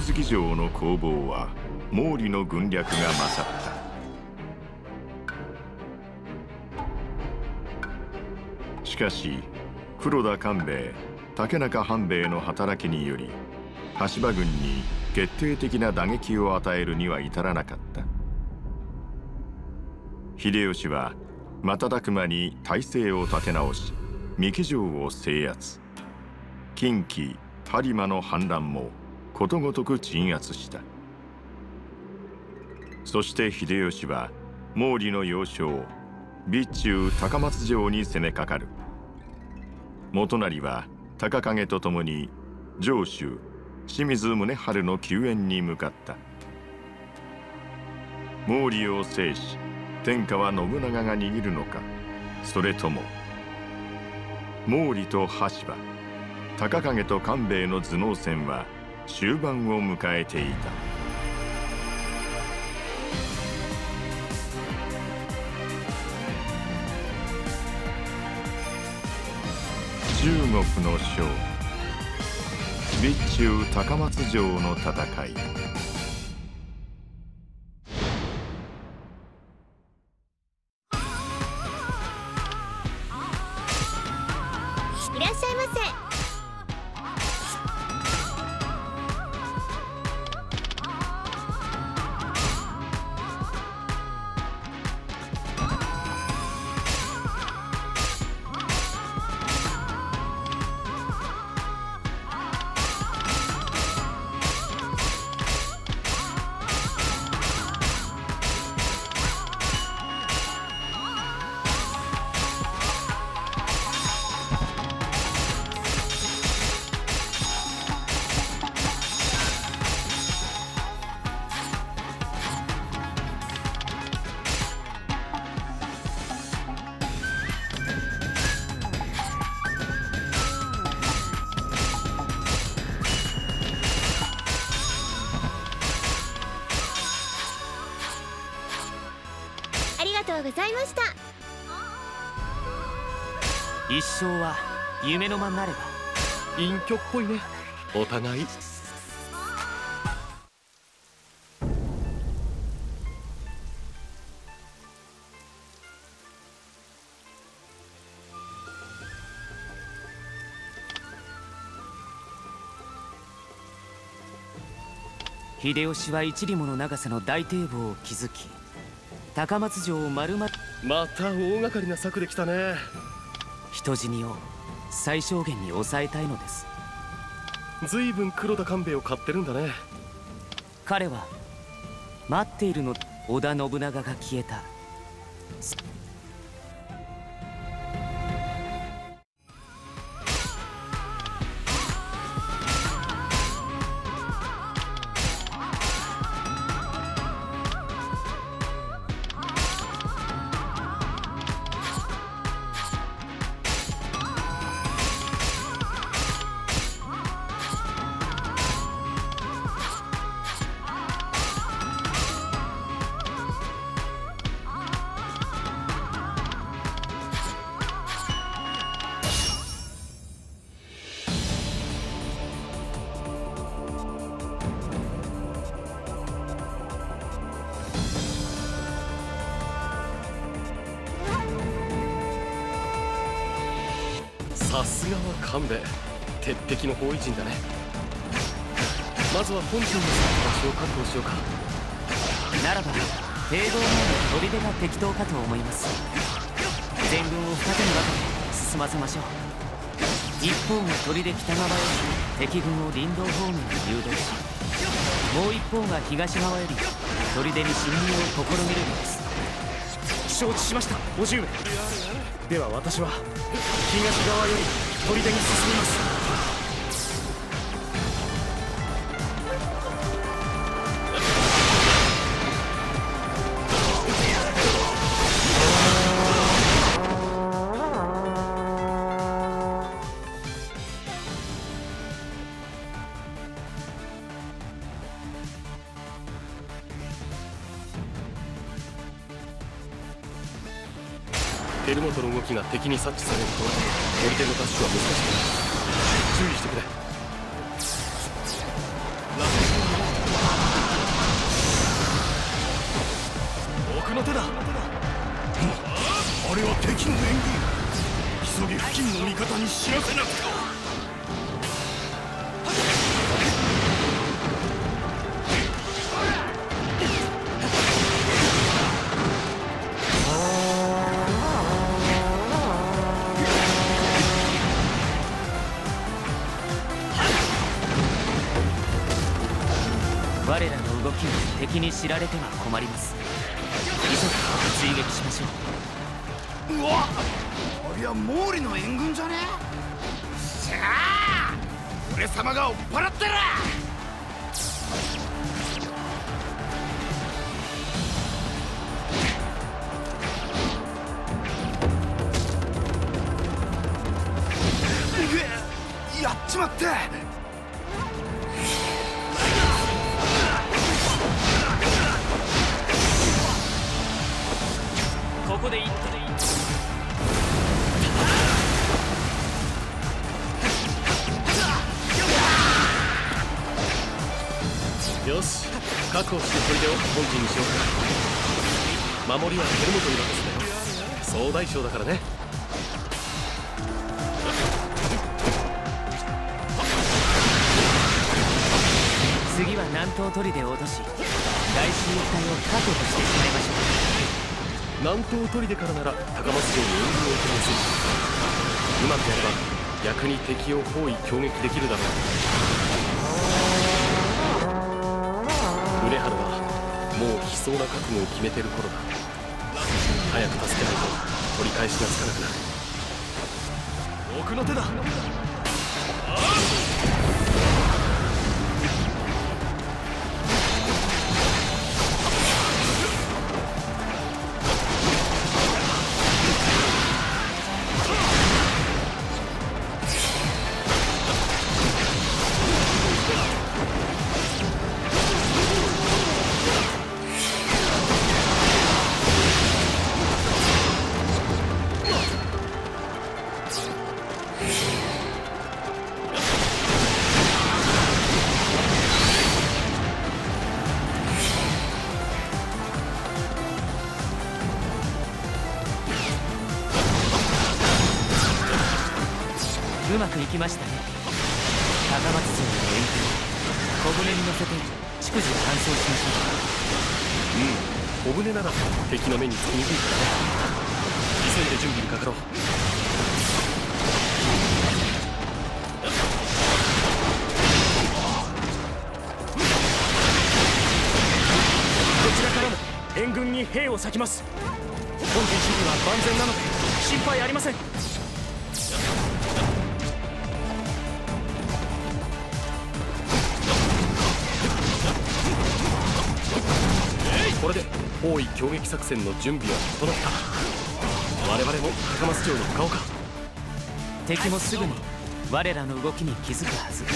月城の攻防は毛利の軍略が勝った。しかし黒田官兵衛竹中半兵衛の働きにより羽柴軍に決定的な打撃を与えるには至らなかった。秀吉は瞬く間に体制を立て直し三木城を制圧。近畿播磨の反乱もことごとく鎮圧した。そして秀吉は毛利の要衝備中高松城に攻めかかる。元就は高景と共に上州清水宗春の救援に向かった。毛利を制し天下は信長が握るのか。それとも毛利と羽柴高景と官兵衛の頭脳戦は終盤を迎えていた。中国の将備中高松城の戦い。生は夢のまんなれば。隠居っぽいね。お互い。秀吉は一里もの長さの大堤防を築き高松城を丸々また大掛かりな策できたね。人死にを最小限に抑えたいのです。随分黒田官兵衛を買ってるんだね。彼は待っているの織田信長が消えたすがは勘兵衛鉄壁の包囲陣だね。まずは本陣の先場所を確保しようか。ならば堤防の砦が適当かと思います。全軍を二手に分けて進ませましょう。一方が砦北側より敵軍を林道方面に誘導しもう一方が東側より砦に侵入を試みるのです。承知しました叔父上。では私は東側より砦に進みます。機が敵に察知されると取り手のダッシュは難しくない注意してくれ。奥の手だあれは敵の援軍急ぎ付近の味方に知らせなくては敵に知られては困ります。急ぎ追撃しましょう。うわありゃ毛利の援軍じゃね？さあ俺様が追っ払ったら総大将だからね。次は南東砦を落とし大衆一帯を確保してしまいましょう。南東砦からなら高松城に援軍を送りやすいうまくやれば逆に敵を包囲攻撃できるだろう。宗春はもう悲壮な覚悟を決めてる頃だ。早く助けないと取り返しがつかなくなる。奥の手だうまくいきましたね。高松城の援軍小舟に乗せて逐次搬送しましょううん小舟なら敵の目につきにくいから。ね急いで準備にかかろう。こちらからも援軍に兵を割きます。本陣守備は万全なので心配ありません。これで包囲攻撃作戦の準備は整った。我々も高松城に向かおうか敵もすぐに我らの動きに気づくはず。急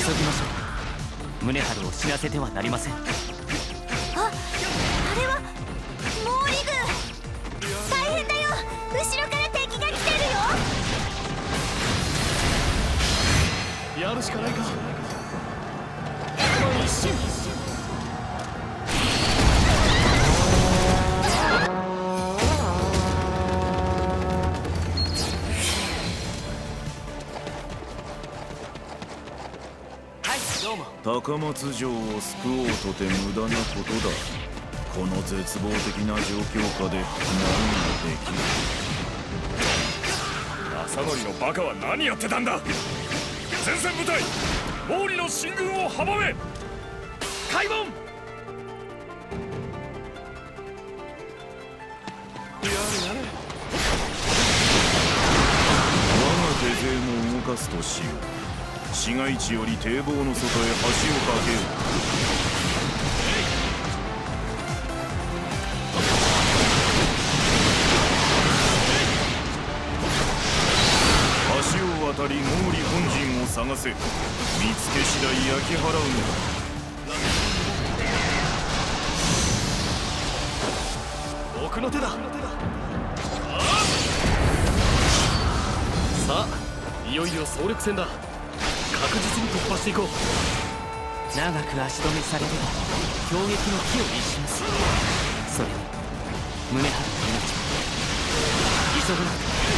ぎましょう。宗春を死なせてはなりません。ああれは毛利軍。大変だよ。後ろから敵が来てるよ。やるしかないか。一瞬高松城を救おうとて無駄なことだこの絶望的な状況下で何ができる朝則のバカは何やってたんだ前線部隊毛利の進軍を阻め開門我が手勢も動かすとしよう。市街地より堤防の外へ橋を架けよう。橋を渡り毛利本陣を探せ。見つけ次第焼き払うのだ。奥の手だ。さあいよいよ総力戦だ。確実に突破していこう。長く足止めされても攻撃の木を逸します。それに胸張る命急ぐな。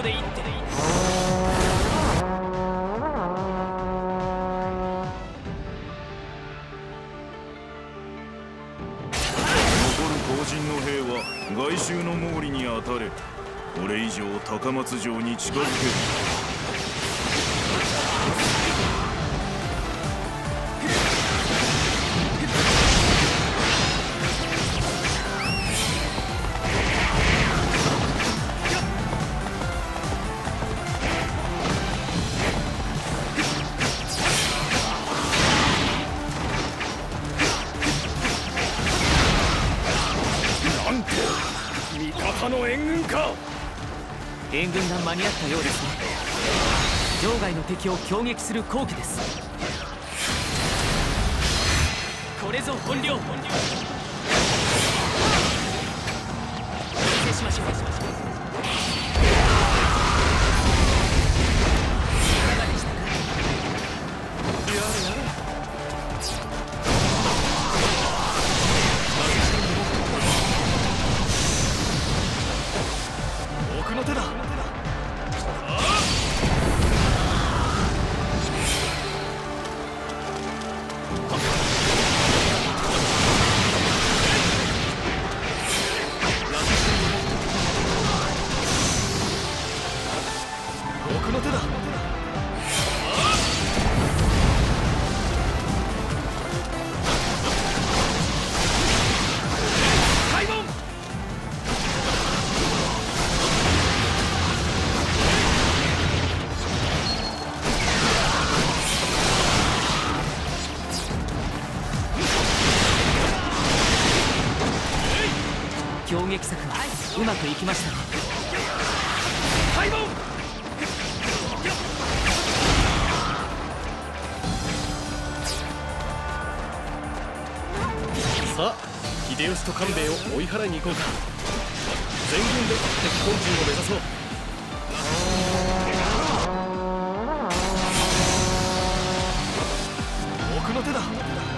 ここで一手でいい。残る後陣の兵は外周の毛利に当たれ。これ以上高松城に近づけ。る援軍が間に合ったようですね。場外の敵を攻撃する好機です。これぞ本領。本領制しましょう。まくいきましたね開門さあ秀吉と官兵衛を追い払いに行こうか。全軍で敵本陣を目指そう。奥の手だ。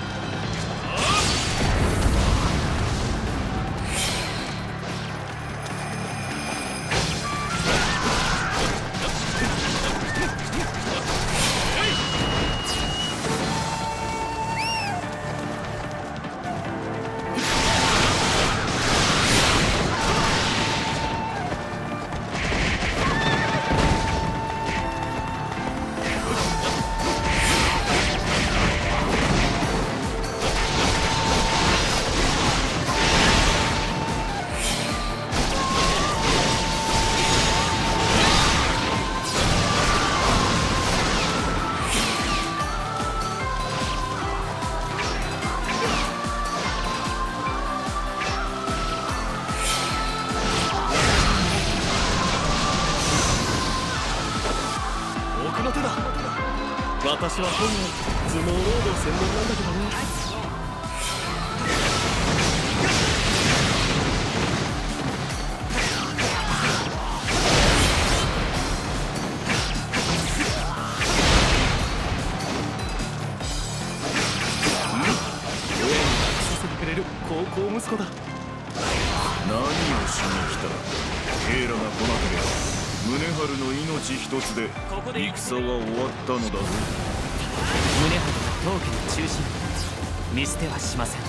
つでここで戦は終わったのだぞ。宗春は当家の中心見捨てはしません。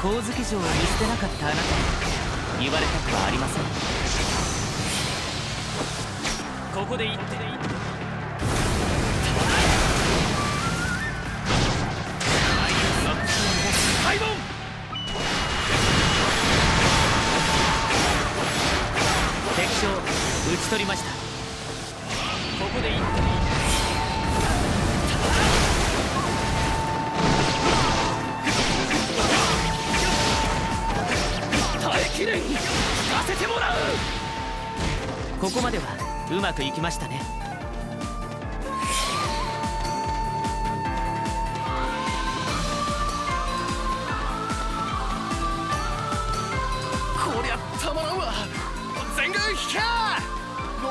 光月城を見捨てなかったあなたに言われたくはありません。ここで言ってくいきましたね。こりゃたまらんわ。全軍引け!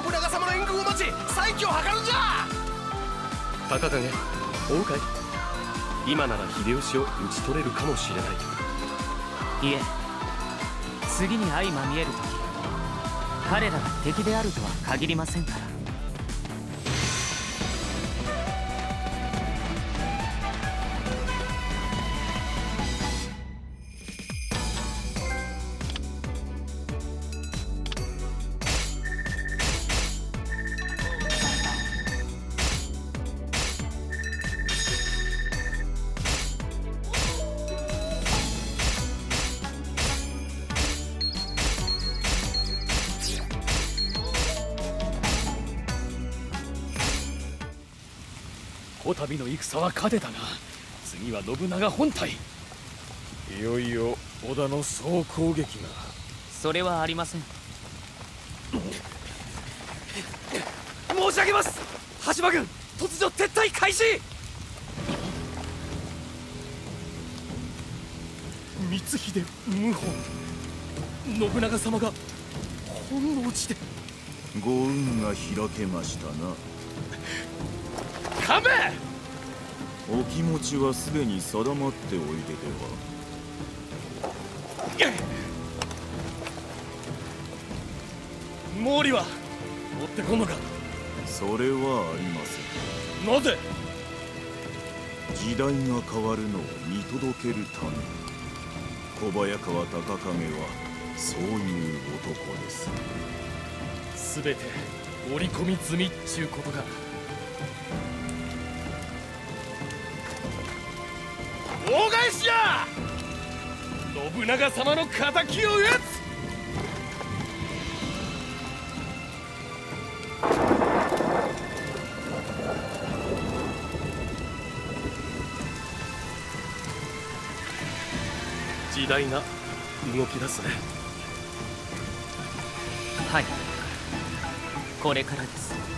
信長様の援軍を待ち再起を図るんじゃ!高影追うかい今なら秀吉を討ち取れるかもしれない。いえ。次に相まみえる時彼らが敵であるとは限りませんから。こたびの戦は勝てたが次は信長本体。いよいよ織田の総攻撃が。それはありません。申し上げます。羽島軍突如撤退開始。光秀謀反。信長様が本能寺でご運が開けましたな。勘弁お気持ちはすでに定まっておいでで毛利は持ってこんのか？はそれはありません。なぜ？時代が変わるのを見届けるため。小早川隆景はそういう男です。すべて織り込み済みっちゅうことか大返しや!信長様の敵を討つ!時代が動き出すね。はい。これからです。